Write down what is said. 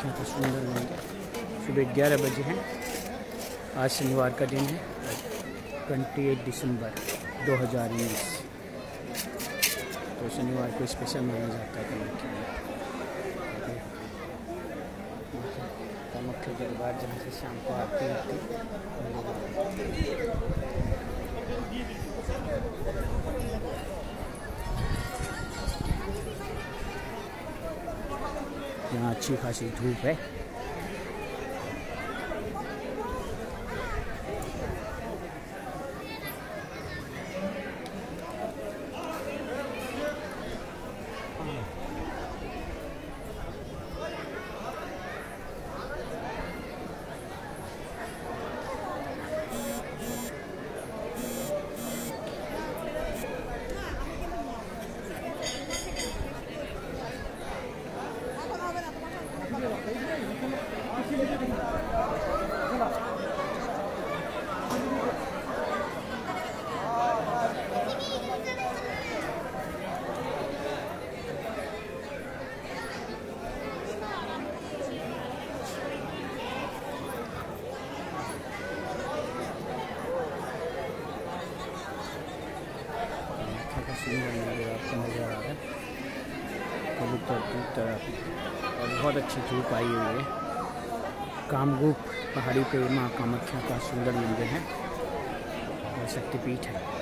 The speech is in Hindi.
कामाख्या का सुंदर मंदिर सुबह ग्यारह बजे हैं। आज शनिवार का दिन है। ट्वेंटी एट दिसंबर दो हज़ार उन्नीस। तो शनिवार को स्पेशल माना जाता है कामाख्या में कामाख्या दरबार जहाँ से शाम को आरती होती यहाँ अच्छी खासी धूप है कामाख्या का सुंदर मंदिर आपको नज़र आ रहा है। कबूतर कबूतर और बहुत अच्छी धूप आई हुई है। कामरूप पहाड़ी पे माँ कामाख्या का सुंदर मंदिर है। और शक्तिपीठ है।